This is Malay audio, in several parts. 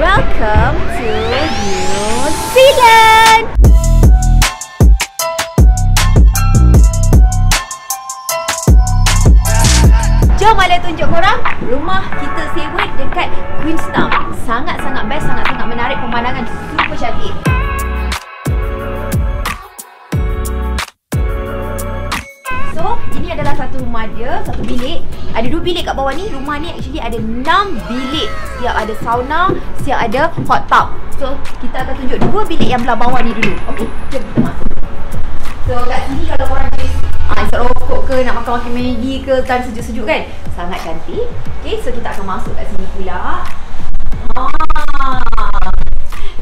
Welcome to New Zealand. Jom Alia tunjuk korang rumah kita sewa dekat Queenstown. Sangat-sangat best, sangat-sangat menarik pemandangan super cantik. Rumah dia, satu bilik. Ada dua bilik kat bawah ni. Rumah ni actually ada enam bilik. Siap ada sauna, siap ada hot tub. So, kita akan tunjuk dua bilik yang belah bawah ni dulu. Okey, jom kita masuk. So, kat sini kalau korang jenis ah, isap rokok ke, nak makan-makan Maggi ke, time sejuk-sejuk kan. Sangat cantik. Okay, so kita akan masuk kat sini pula. Ah.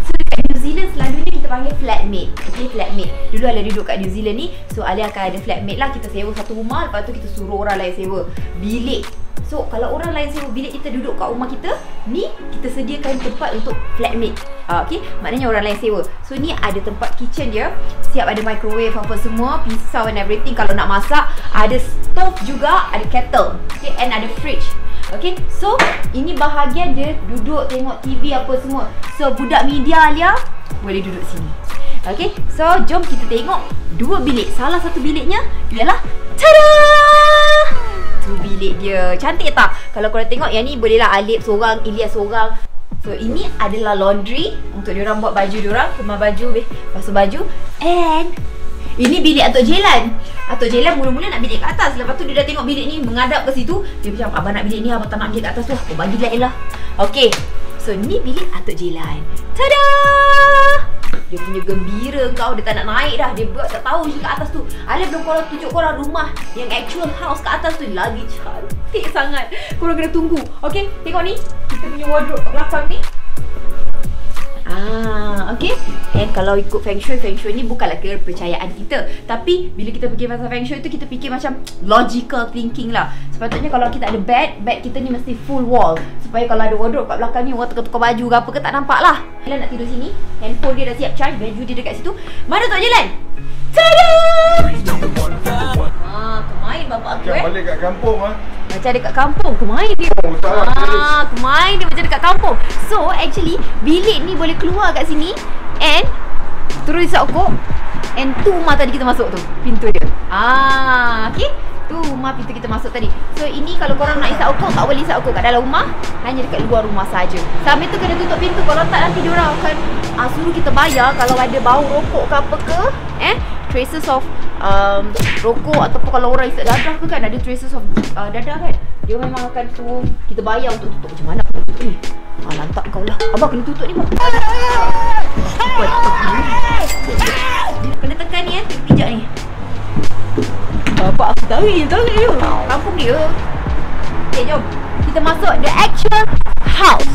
So dekat New Zealand selalunya panggil flatmate. Okay, flatmate. Dulu Alia duduk kat New Zealand ni So Alia akan ada flatmate lah. Kita sewa satu rumah Lepas tu kita suruh orang lain sewa Bilik. So kalau orang lain sewa bilik kita duduk kat rumah kita Ni kita sediakan tempat untuk flatmate. Uh, Okay, maknanya orang lain sewa. So ni ada tempat kitchen dia. Siap ada microwave apa semua Pisau and everything. Kalau nak masak Ada stove juga Ada kettle. Okay, and ada fridge Okay, so ini bahagian dia duduk tengok TV apa semua. So budak media Alia boleh duduk sini. Okay, so jom kita tengok dua bilik. Salah satu biliknya ialah tada! Tu bilik dia. Cantik tak? Kalau korang tengok yang ni bolehlah Alip seorang, Ilyas seorang. So ini adalah laundry untuk diorang buat baju diorang, kemar baju, basuh baju and ini bilik Atok Jelan Atok Jelan mula-mula nak bilik kat atas. Lepas tu dia dah tengok bilik ni mengadap ke situ Dia macam abang nak bilik ni abang tak nak bilik kat atas tu Aku bagi lah. Ella Okay So ni bilik Atok Jelan Tada! Dia punya gembira kau Dia tak nak naik dah. Dia buat tak tahu je kat atas tu. Alia belum korang tunjuk korang rumah Yang actual house kat atas tu. Lagi cantik sangat. Korang kena tunggu. Okay tengok ni. Kita punya wardrobe kat belakang ni Ah, okay. And kalau ikut feng shui, feng shui ni bukanlah kepercayaan kita. Tapi bila kita fikir pasal feng shui tu kita fikir macam logical thinking lah. Sepatutnya kalau kita ada bed, bed kita ni mesti full wall. Supaya kalau ada wardrobe kat belakang ni orang tukar-tukar baju ke apa ke tak nampak lah. Bila nak tidur sini, handphone dia dah siap charge, baju dia dekat situ. Mana Tok Jalan? Tada! Bapak aku Macam eh. balik kat kampung ah. Macam dekat kampung Kemain dia. Oh, tak lah, ah, Kemain dia macam dekat kampung. So actually Bilik ni boleh keluar kat sini And Terus isap okok And tu rumah tadi kita masuk tu Pintu dia. Ah, Okay Tu rumah pintu kita masuk tadi. So ini kalau korang nak isap okok Tak boleh isap okok kat dalam rumah. Hanya dekat luar rumah saja. Sambil tu kena tutup pintu. Kalau tak nanti diorang akan ah, Suruh kita bayar Kalau ada bau rokok ke apa ke Eh Traces of um, Rokok Ataupun kalau orang isap dadah ke kan Ada traces of uh, dadah kan? Dia memang akan suruh Kita bayar untuk tutup Macam mana? Aku tutup ni Ah, lantak kau lah. Abang kena tutup ni bang. Kena tekan ni eh Pijak ni. Bapak aku tarik je, tarik je. Kampung dia. Okay, jom. Kita masuk the actual house.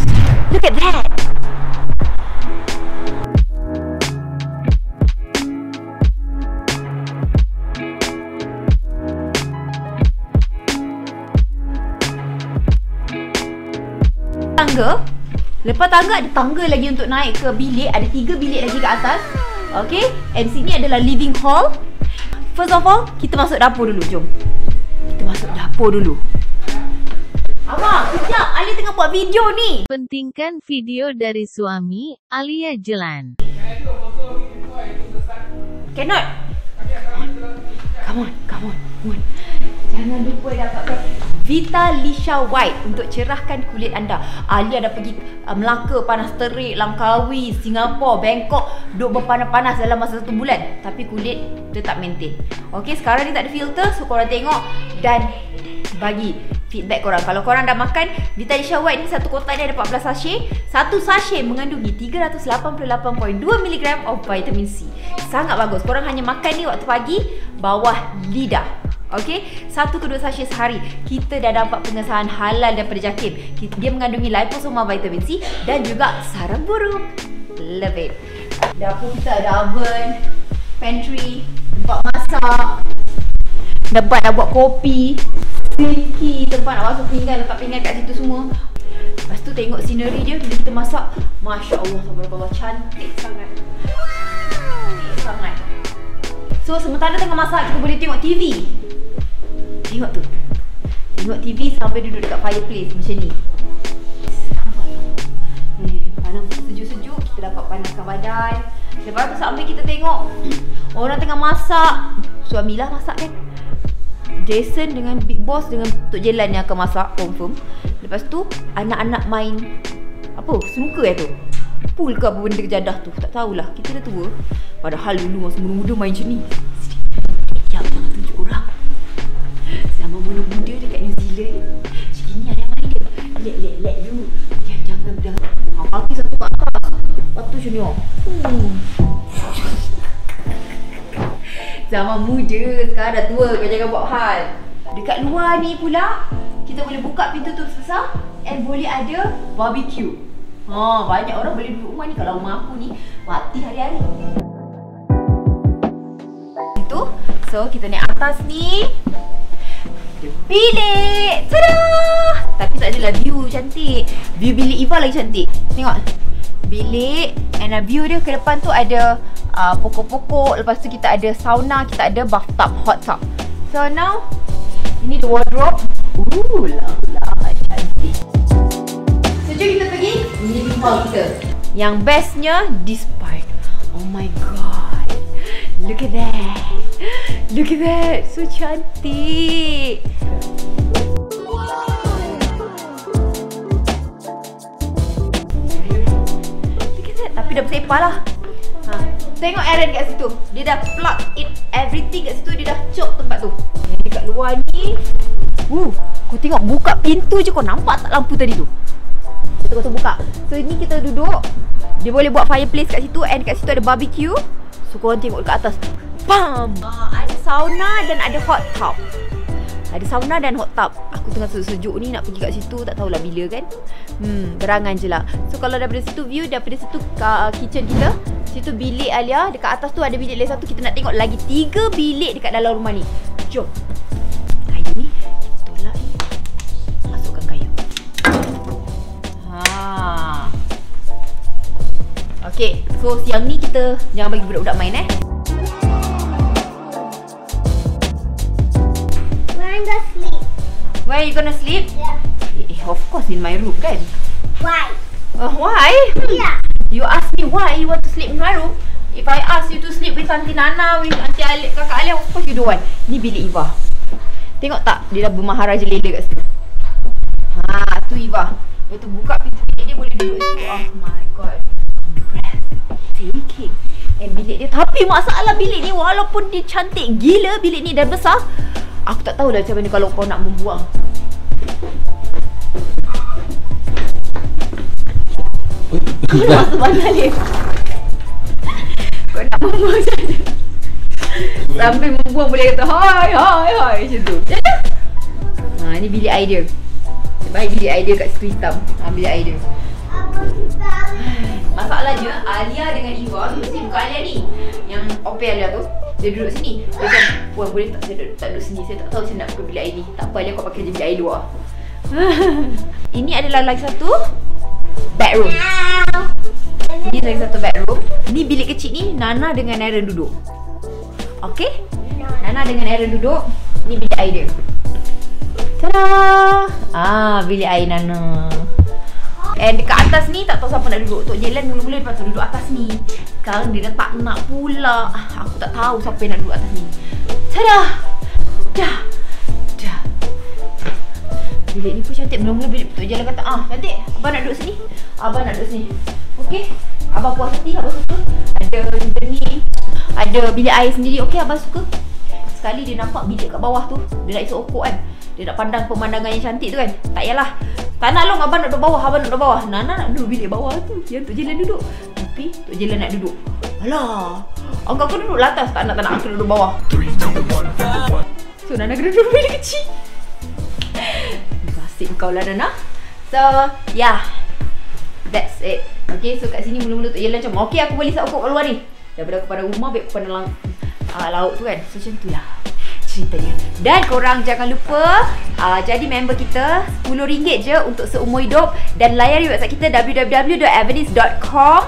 Look at that Lepas tangga ada tangga lagi untuk naik ke bilik. Ada tiga bilik lagi kat atas. Okay And sini adalah living hall. First of all Kita masuk dapur dulu. Jom. Kita masuk dapur dulu. Abang Kejap Ali tengah buat video ni. Pentingkan video dari suami, Alia Jelan. Cannot. Come on Come on Come on. Jangan lupa dapatkan Vita Lisha White untuk cerahkan kulit anda. Alia dah pergi uh, Melaka, panas terik, Langkawi, Singapura, Bangkok, duduk berpanas-panas dalam masa satu bulan. Tapi kulit tetap maintain. Okay, sekarang ni tak ada filter, so korang tengok dan bagi feedback korang. Kalau korang dah makan Vita Lisha White ni satu kotak ni ada 14 sachet. Satu sachet mengandungi 388.2mg of vitamin C. Sangat bagus. Korang hanya makan ni waktu pagi bawah lidah. Okay, satu ke dua sachet sehari. Kita dah dapat pengesahan halal daripada Jakim. Dia mengandungi liposoma vitamin C Dan juga sarang burung Love it. Dapur kita ada oven Pantry Tempat masak. Tempat nak buat kopi. Pinky Tempat nak basuh pinggan Letak pinggan kat situ semua. Lepas tu tengok scenery dia Bila kita masak Masya Allah Tabarakallah Cantik sangat. Cantik sangat. So sementara tengah masak Kita boleh tengok TV Tengok tu. Tengok TV sampai duduk dekat fireplace Macam ni. Eh, panas badan. Lepas tu sambil kita tengok Orang tengah masak. Suami lah masak kan Jason dengan Big Boss dengan Tok Jelan yang akan masak confirm. Lepas tu anak-anak main Apa? Snooker eh tu? Pool ke apa benda kejadah tu? Tak tahulah. Kita dah tua. Padahal dulu masa muda-muda main macam ni dulu Jangan, ha, Kaki satu kat atas. Lepas tu oh. hmm. Zaman muda Sekarang dah tua Kau jangan buat hal. Dekat luar ni pula Kita boleh buka pintu tu sebesar And boleh ada barbecue. Ha, banyak orang boleh duduk rumah ni. Kalau rumah aku ni Mati hari-hari. Itu. So kita naik atas ni Bilik. Tada Tapi tak adalah view cantik. View bilik Eva lagi cantik. Tengok. Bilik And view dia ke depan tu ada uh, Pokok-pokok. Lepas tu kita ada sauna Kita ada bathtub Hot tub. So now Ini the wardrobe. Ooh lah Cantik. So jom kita pergi Living hall kita. Yang bestnya This part. Oh my god. Look at that. Look at that. So cantik Bersepah lah ha. Tengok Aaron kat situ. Dia dah plug in everything kat situ. Dia dah cok tempat tu. Dekat luar ni. Wuh, Kau tengok buka pintu je. Kau nampak tak lampu tadi tu? Kita kau tu buka. So ni kita duduk. Dia boleh buat fireplace kat situ. And kat situ ada barbecue. So korang tengok dekat atas. Bam! Uh, ada sauna dan ada hot tub Ada sauna dan hot tub. Aku tengah sejuk-sejuk ni nak pergi kat situ Tak tahulah bila kan. Hmm, berangan je lah. So kalau daripada situ view Daripada situ uh, kitchen kita Situ bilik Alia Dekat atas tu ada bilik lagi satu. Kita nak tengok lagi tiga bilik dekat dalam rumah ni. Jom. Kayu ni Kita tolak ni. Masukkan kayu. Ha. Okay, so siang ni kita jangan bagi budak-budak main eh. Where are you gonna sleep? Yeah. Eh, of course in my room kan. Why? Uh, why? Yeah. You ask me why you want to sleep in my room? If I ask you to sleep with Auntie Nana, with Auntie Ali, kakak Alia, of course you don't want. Ni bilik Eva. Tengok tak? Dia dah bermaharaja lela kat situ. Ha, tu Eva. Lepas tu buka pintu bilik dia boleh duduk situ. Oh my god. Breathtaking. And bilik dia Tapi masalah bilik ni Walaupun dia cantik gila Bilik ni dah besar Aku tak tahulah macam mana Kalau kau nak membuang. Kau mana ni. Kau nak membuang macam mana Sambil membuang boleh kata Hai hai hai Macam tu. Macam tu. Ha ni bilik air dia. Baik bilik air dia kat situ hitam. Ha bilik air dia. Masalahnya Alia dengan tu mesti bukan Alia ni. Yang open Alia tu Dia duduk sini. Dia macam Puan boleh tak saya duduk, tak duduk sini? Saya tak tahu saya nak buka bilik air ni Tak apa Alia kau pakai je bilik air luar. Ini adalah lagi satu Bedroom Ini lagi satu bedroom Ni bilik kecil ni Nana dengan Aaron duduk. Okay Nana dengan Aaron duduk. Ni bilik air dia. Tada! Ah bilik air Nana. And dekat atas ni tak tahu siapa nak duduk. Tok Jelan mula-mula lepas tu duduk atas ni Sekarang dia dah tak nak pula. Aku tak tahu siapa yang nak duduk atas ni. Tada! Dah! Dah! Bilik ni pun cantik. Mula-mula bilik Tok Jelan kata. Ah cantik. Abang nak duduk sini? Abang nak duduk sini. Okay Abang puas hati Abang suka. Ada benda ni Ada bilik air sendiri. Okay abang suka. Sekali dia nampak bilik kat bawah tu Dia nak isap okok kan. Dia nak pandang pemandangan yang cantik tu kan. Tak yalah tak nak long abang nak duduk bawah Abang nak duduk bawah. Nana nak duduk bilik bawah tu. Yang Tok Jelan duduk. Tapi Tok Jelan nak duduk. Alah. Angkat aku duduk atas Tak nak tak nak aku duduk bawah. So Nana kena duduk bilik kecil. Nasib kau lah Nana. So Yeah That's it. Okay so kat sini mula-mula Tok Jelan macam Okay aku boleh isap okok kat luar ni. Daripada aku pandang rumah Baik aku pandang uh, laut tu kan. So macam tu lah ceritanya Dan korang jangan lupa uh, Jadi member kita RM10 je untuk seumur hidup. Dan layari website kita www.avenis.com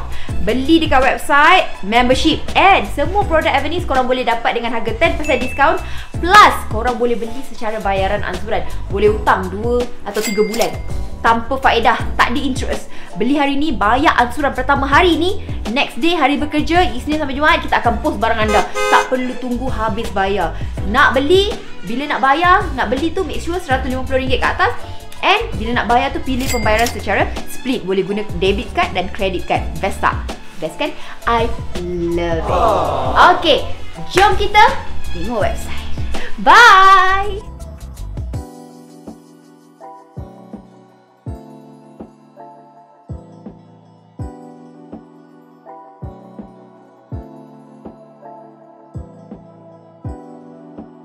Beli dekat website Membership And semua produk Avenis korang boleh dapat dengan harga 10% diskaun Plus korang boleh beli secara bayaran ansuran. Boleh hutang 2 atau 3 bulan. Tanpa faedah, tak ada interest. Beli hari ni, bayar ansuran pertama hari ni Next day hari bekerja Isnin sampai Jumaat kita akan post barang anda. Tak perlu tunggu habis bayar. Nak beli, bila nak bayar, nak beli tu make sure RM150 ke atas. And bila nak bayar tu pilih pembayaran secara split. Boleh guna debit card dan credit card. Best tak? Best kan? I love it. Okay, jom kita tengok website. Bye!